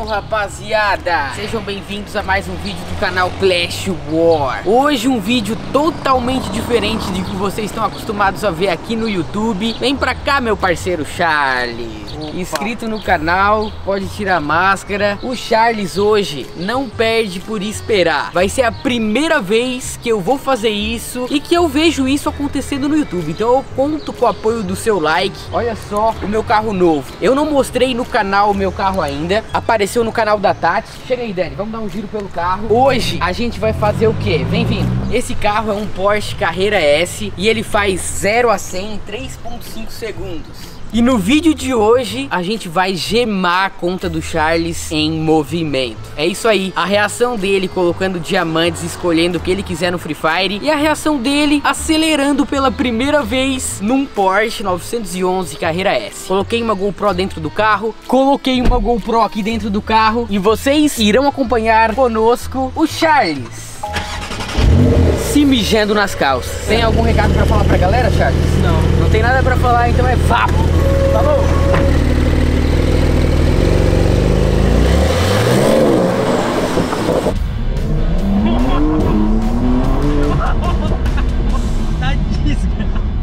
Então, rapaziada, sejam bem-vindos a mais um vídeo do canal Clash War. Hoje um vídeo totalmente diferente de que vocês estão acostumados a ver aqui no YouTube. Vem pra cá, meu parceiro Charles. Opa. Inscrito no canal, pode tirar a máscara. O Charles hoje não perde por esperar. Vai ser a primeira vez que eu vou fazer isso e que eu vejo isso acontecendo no YouTube. Então eu conto com o apoio do seu like. Olha só o meu carro novo. Eu não mostrei no canal o meu carro ainda ainda. Apareceu no canal da Tati. Chega aí, Dani, vamos dar um giro pelo carro. Hoje a gente vai fazer o quê? Vem vindo. Esse carro é um Porsche Carreira S e ele faz 0 a 100 em 3.5 segundos. E no vídeo de hoje a gente vai gemar a conta do Charles em movimento. É isso aí, a reação dele colocando diamantes, escolhendo o que ele quiser no Free Fire e a reação dele acelerando pela primeira vez num Porsche 911 Carreira S. Coloquei uma GoPro dentro do carro, coloquei uma GoPro aqui dentro do carro e vocês irão acompanhar conosco o Charles se mijando nas calças. Tem algum recado pra falar pra galera, Charles? Não. Não tem nada pra falar, então é vapo. Falou!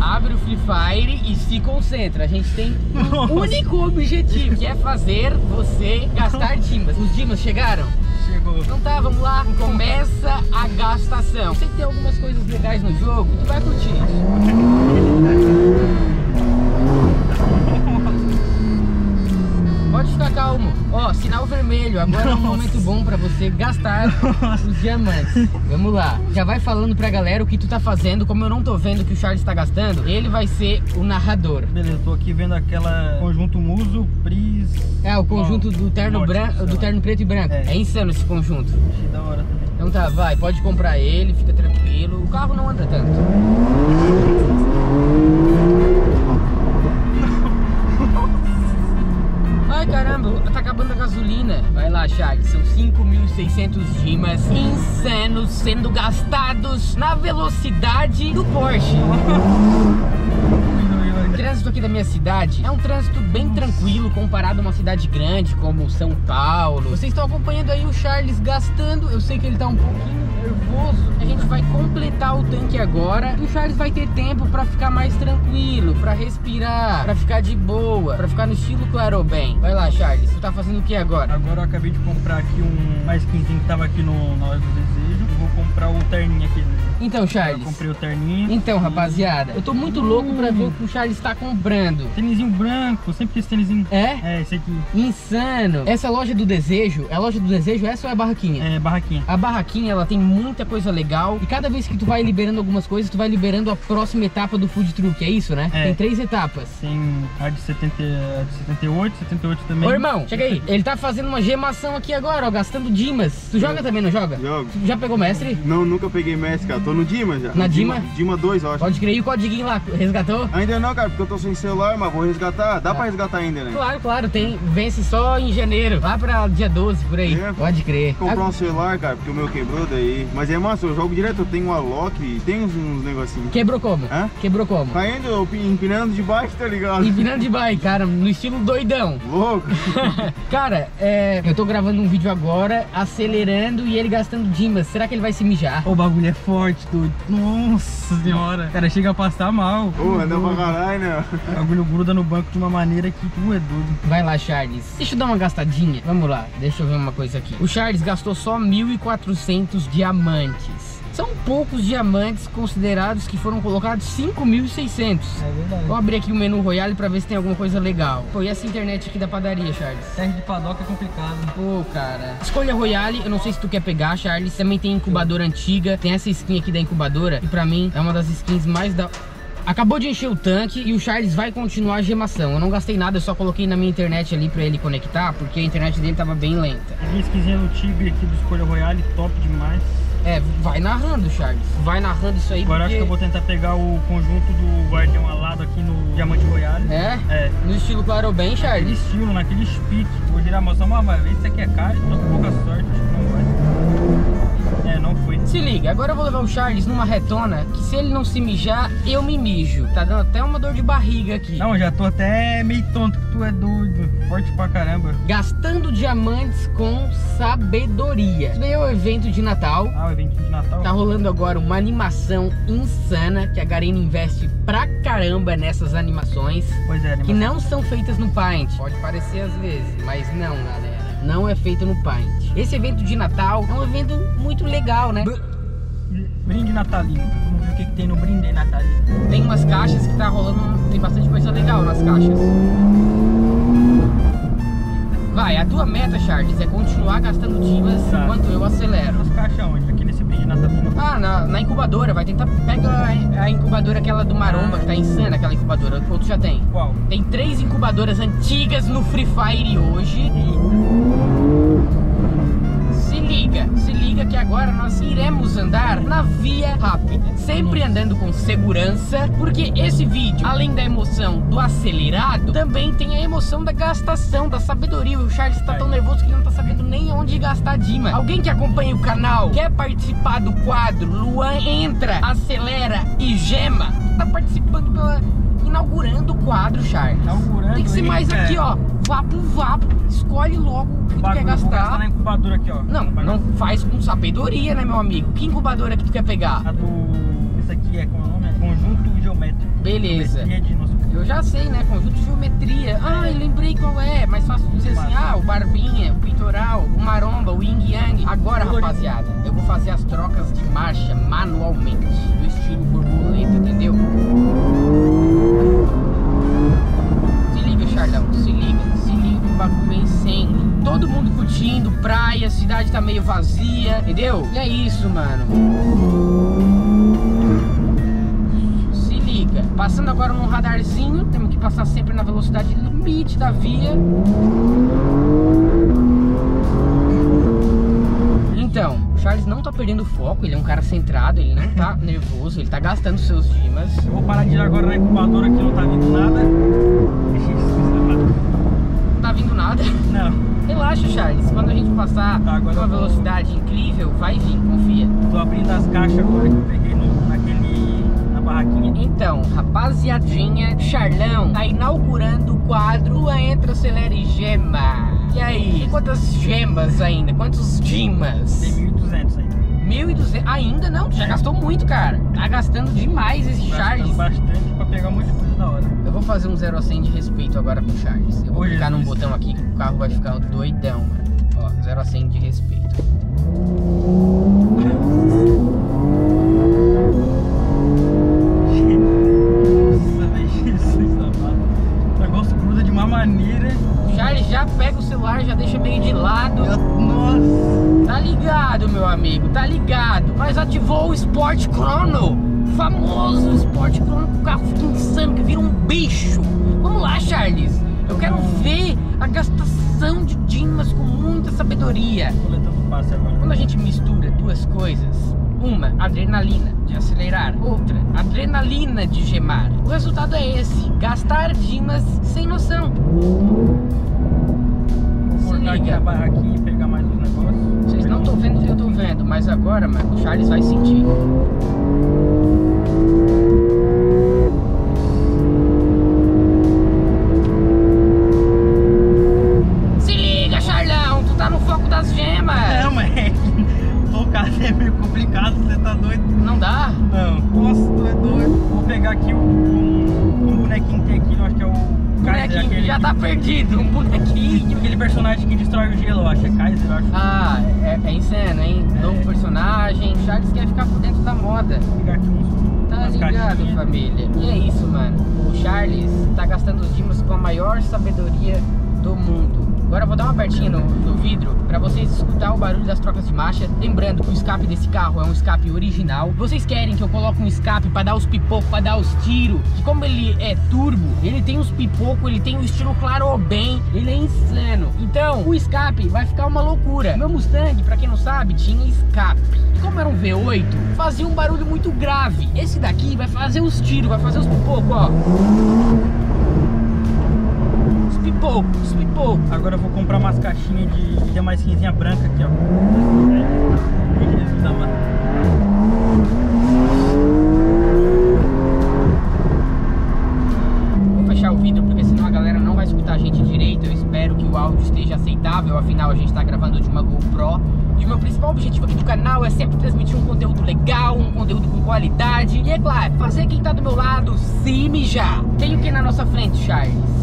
Abre o Free Fire e se concentra. A gente tem um único objetivo, que é fazer você gastar dimas. Os dimas chegaram? Chegou. Então tá, vamos lá. Começa a gastação. Sei que tem algumas coisas legais no jogo, tu vai curtir. Calmo. Ó, sinal vermelho. Agora é um momento bom pra você gastar os diamantes. Vamos lá. Já vai falando pra galera o que tu tá fazendo. Como eu não tô vendo o que o Charles tá gastando, ele vai ser o narrador. Beleza, tô aqui vendo aquela conjunto muso, pris. É, o conjunto do terno Norte, branco, do terno preto e branco. É. É. insano esse conjunto. Achei da hora também. Então tá, vai, pode comprar ele, fica tranquilo. O carro não anda tanto. Ai caramba, acabando a gasolina. Vai lá, Charles, são 5.600 dimas insanos sendo gastados na velocidade do Porsche. O trânsito aqui da minha cidade é um trânsito bem tranquilo comparado a uma cidade grande como São Paulo. Vocês estão acompanhando aí o Charles gastando. Eu sei que ele tá um pouquinho nervoso. A gente vai completar o tanque agora e o Charles vai ter tempo pra ficar mais tranquilo, pra respirar, pra ficar de boa, pra ficar no estilo claro bem. Vai lá, Charles. Tu tá fazendo o que agora? Agora eu acabei de comprar aqui um mais skinzinho que tava aqui no, na hora do desejo. Vou comprar o terninho aqui. né? Então, Eu Charles. comprei o terninho. Então, rapaziada, eu tô muito louco pra ver o que o Charles tá comprando. Tênisinho branco, sempre quis tênisinho. É? É, esse aqui. Insano. Essa loja do desejo, é a loja do desejo essa ou é a barraquinha? É, barraquinha. A barraquinha, ela tem muita coisa legal e cada vez que tu vai liberando algumas coisas, tu vai liberando a próxima etapa do food truck, é isso, né? É. Tem três etapas. Tem a de, 70, a de 78, 78 também. Ô irmão, chega aí. Ele tá fazendo uma gemação aqui agora, ó, gastando dimas. Tu joga também, não joga? Jogo. Tu já pegou mestre? Não, nunca peguei mestre, cara. Tô no Dima já. Na Dima? Dima 2, eu acho. Pode crer, e o codiguinho lá, resgatou? Ainda não, cara, porque eu tô sem celular, mas vou resgatar. Dá pra resgatar ainda, né? Claro, claro, tem. Vence só em janeiro, lá pra dia 12, por aí. É. Pode crer. Comprar um celular, cara, porque o meu quebrou daí. Mas é massa, eu jogo direto, eu tenho uma lock e tem uns, uns negocinhos. Quebrou como? Hã? Quebrou como? Tá indo, eu pi- empinando de baixo, tá ligado? Empinando de bike, cara, no estilo doidão. Louco. Cara, é, eu tô gravando um vídeo agora, acelerando e ele gastando dimas. Será que ele vai se mijar? O bagulho é forte, doido. Nossa senhora. Cara, chega a passar mal. Pô, anda pra caralho, né? O bagulho gruda no banco de uma maneira que tu é doido. Vai lá, Charles. Deixa eu dar uma gastadinha. Vamos lá, deixa eu ver uma coisa aqui. O Charles gastou só 1.400 diamantes. São poucos diamantes considerados que foram colocados 5.600. É verdade. Vou abrir aqui o menu Royale pra ver se tem alguma coisa legal. Pô, e essa internet aqui da padaria, Charles? Terra de padoca é complicado. Pô, cara. Escolha Royale, eu não sei se tu quer pegar, Charles. Também tem incubadora antiga. Tem essa skin aqui da incubadora. E pra mim é uma das skins mais da. Acabou de encher o tanque e o Charles vai continuar a gemação. Eu não gastei nada, eu só coloquei na minha internet ali pra ele conectar, porque a internet dele tava bem lenta. Minha skinzinha do Tigre aqui do Escolha Royale, top demais. É, vai narrando, Charles. Vai narrando isso aí, Agora eu acho porque... que eu vou tentar pegar o conjunto do Guardião alado aqui no Diamante Royale. É? É. No estilo claro bem, Naquele Charles. estilo, naquele speak. Vou girar a moção uma vez, se aqui é caro, tô com pouca sorte, acho que não vai. É, não foi. Se liga, agora eu vou levar o Charles numa retona que se ele não se mijar, eu me mijo. Tá dando até uma dor de barriga aqui. Não, já tô até meio tonto que tu é doido. Forte pra caramba. Gastando diamantes com sabedoria. Isso daí é o evento de Natal. Ah, o evento de Natal. Tá rolando agora uma animação insana que a Garena investe pra caramba nessas animações. Pois é, Que animação. não são feitas no Paint. Pode parecer às vezes, mas não, galera. Não é feito no Paint. Esse evento de Natal é um evento muito legal, né? Brinde natalino. Vamos ver o que, que tem no brinde natalino. Tem umas caixas que tá rolando, tem bastante coisa legal nas caixas. Vai, a tua meta, Charles, é continuar gastando divas Tá. enquanto eu acelero. As caixas onde? Aqui nesse brinde natalino. Ah, na, na incubadora, vai tentar. Pega a, a incubadora aquela do Maromba, que tá insana aquela incubadora, ou tu já tem? Qual? Tem três incubadoras antigas no Free Fire hoje. Eita. Agora nós iremos andar na via rápida, sempre andando com segurança, porque esse vídeo, além da emoção do acelerado, também tem a emoção da gastação, da sabedoria. O Charles tá tão nervoso que ele não tá sabendo nem onde gastar Dima. Alguém que acompanha o canal, quer participar do quadro, Luan entra, acelera e gema, tá participando pela inaugurando o quadro, Charles. Inaugurando, Tem que ser mais quer. aqui, ó. Vapo, vapo. Escolhe logo o que tu quer gastar gastar. na incubadora aqui, ó. Não, não faz com sabedoria, né, meu amigo? Que incubadora que tu quer pegar? A do... Esse aqui é, como é o nome? Conjunto geométrico. Beleza. Geometria de nosso... Eu já sei, né? Conjunto de geometria. Ah, eu lembrei qual é. Mais fácil dizer assim, ah, o barbinha, o peitoral, o maromba, o yin yang. Agora, rapaziada, eu vou fazer as trocas de marcha manualmente. Do estilo curtindo, praia, a cidade tá meio vazia, entendeu? E é isso, mano. Se liga. Passando agora num radarzinho, temos que passar sempre na velocidade limite da via. Então, o Charles não tá perdendo foco, ele é um cara centrado, ele não tá nervoso, ele tá gastando seus dimas. Eu vou parar de ir agora na incubadora que não tá vindo nada. Deixa isso Não tá vindo nada. Não, Relaxa, Charles. Quando a gente passar Tá, agora com uma eu vou- velocidade incrível, vai vir, confia. tô abrindo as caixas agora que eu peguei no, naquele... na barraquinha. Então, rapaziadinha, Charlão tá inaugurando o quadro Lua Entra, Acelera e Gema. E aí, quantas gemas ainda? Quantos dimas? Tem 1.200 ainda. 1.200? Ainda não, tu já gastou muito, cara. Tá gastando demais esse Gastando Charles. bastante pra pegar de coisa da hora. Eu vou fazer um 0 a 100 de respeito agora com o Charles. Eu vou Ô, clicar num botão aqui que o carro vai ficar doidão, mano. Ó, 0 a 100 de respeito. Eu quero ver a gastação de Dimas com muita sabedoria. Passe agora. Quando a gente mistura duas coisas, uma adrenalina de acelerar, outra adrenalina de gemar, o resultado é esse: gastar Dimas sem noção. Vou cortar aqui a barraquinha e pegar mais uns negócios. Vocês não estão vendo o que eu tô vendo, mas agora, mano, o Charles vai sentir. Aqui um, um, bonequinho que tem aqui, eu acho que é o Kaiser, Bonequinho aquele, já tá perdido, um bonequinho. aquele personagem que destrói o gelo, eu acho. É Kaiser, eu acho. Ah, é, é insano, hein? Novo personagem. Charles quer ficar por dentro da moda. Pegar aqui uns, Tá ligado, caixinhas. família? E é isso, mano. O Charles tá gastando os dimas com a maior sabedoria do mundo. Agora eu vou dar uma abertinha no, no vidro pra vocês escutar o barulho das trocas de marcha. Lembrando que o escape desse carro é um escape original. Vocês querem que eu coloque um escape pra dar os pipocos, pra dar os tiros? Que como ele é turbo, ele tem os pipocos, ele tem o estilo claro bem, ele é insano. Então, o escape vai ficar uma loucura. Meu Mustang, pra quem não sabe, tinha escape. E como era um V8, fazia um barulho muito grave. Esse daqui vai fazer os tiros, vai fazer os pipocos, ó. Os pipocos. Agora eu vou comprar umas caixinhas de. Tem uma skinzinha branca aqui, ó. Jesus. Vou fechar o vidro porque senão a galera não vai escutar a gente direito. Eu espero que o áudio esteja aceitável, afinal a gente está gravando de uma GoPro. E o meu principal objetivo aqui do canal é sempre transmitir um conteúdo legal, um conteúdo com qualidade. E é claro, fazer quem tá do meu lado se mijar. Tem o que na nossa frente, Charles?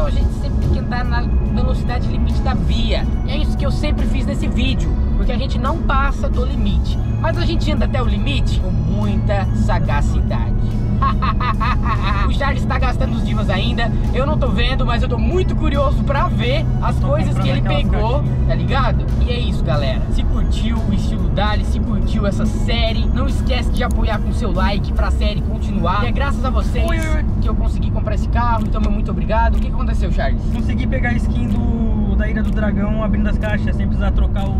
Então a gente sempre tem que andar na velocidade limite da via. E é isso que eu sempre fiz nesse vídeo, porque a gente não passa do limite, mas a gente anda até o limite com muita sagacidade. o Charles está gastando os divas ainda, eu não tô vendo, mas eu tô muito curioso pra ver as Tô coisas que ele pegou, caixinhas. tá ligado? E é isso, galera. Se curtiu o estilo Dali, se curtiu essa série, não esquece de apoiar com seu like pra série continuar. E é graças a vocês oi, oi. que eu consegui comprar esse carro, então meu muito obrigado. O que aconteceu, Charles? Consegui pegar a skin do, da Ilha do Dragão abrindo as caixas, sem precisar trocar os,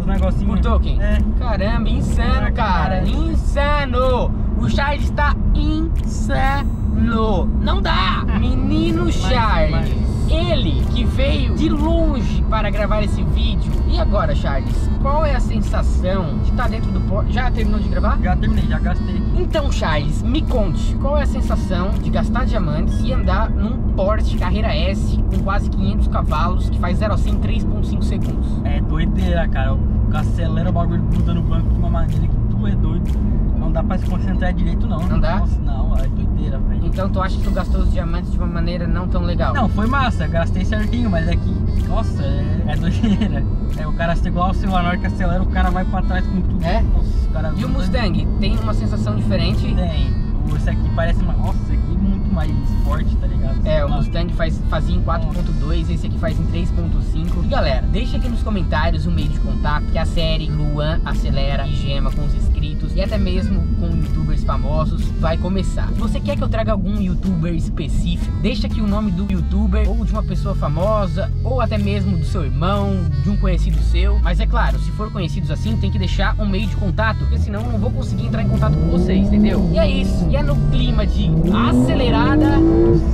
os negocinhos. Por token? É. Caramba, insano, cara. Insano. O Charles está insano. Não dá. Menino Charles. Ele que veio de longe para gravar esse vídeo. E agora, Charles, qual é a sensação de estar dentro do Porsche? Já terminou de gravar? Já terminei, já gastei. Então, Charles, me conte, qual é a sensação de gastar diamantes e andar num Porsche Carreira S com quase 500 cavalos que faz 0 a 100 em 3.5 segundos? É doideira, cara. O acelera o bagulho gruda no banco de uma maneira que tu é doido. Não dá pra se concentrar direito, não. Não dá? Nossa, não, é doideira, velho. Então tu acha que tu gastou os diamantes de uma maneira não tão legal? Não, foi massa, gastei certinho, mas é que, nossa, é, é doideira. É, o cara igual o celular, na hora que acelera, o cara vai pra trás com tudo. É? Nossa, cara E o Mustang tem uma sensação diferente? Tem. Esse aqui parece uma. Nossa, esse aqui é muito mais forte, tá ligado? É, o. Mustang faz, fazia em 4.2, esse aqui faz em 3.5. E galera, deixa aqui nos comentários o meio de contato que a série Luan Acelera e Gema com os inscritos e até mesmo com youtubers famosos vai começar. Você quer que eu traga algum youtuber específico, deixa aqui o nome do youtuber ou de uma pessoa famosa ou até mesmo do seu irmão, de um conhecido seu. Mas é claro, se for conhecidos assim, tem que deixar um meio de contato, porque senão eu não vou conseguir entrar em contato com vocês, entendeu? E é isso. E é no clima de acelerada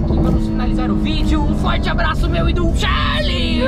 que vamos finalizar o vídeo. Um forte abraço, meu e do Charlie!